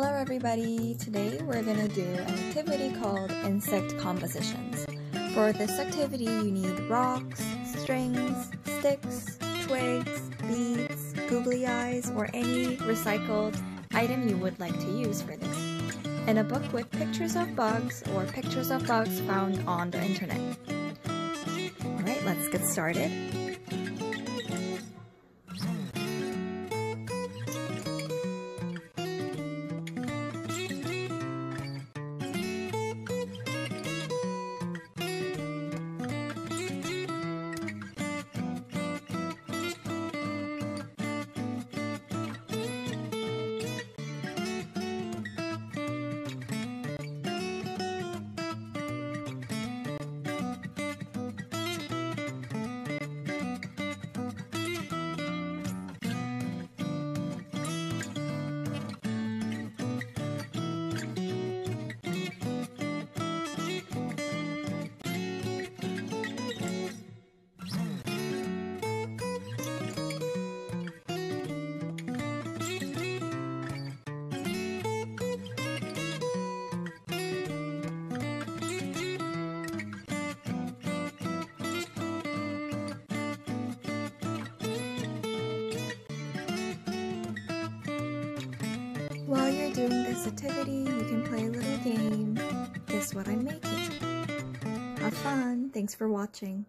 Hello everybody! Today we're gonna do an activity called insect compositions. For this activity you need rocks, strings, sticks, twigs, beads, googly eyes, or any recycled item you would like to use for this. And a book with pictures of bugs or pictures of bugs found on the internet. Alright, let's get started. Doing this activity, you can play a little game. Guess what I'm making? Have fun! Thanks for watching.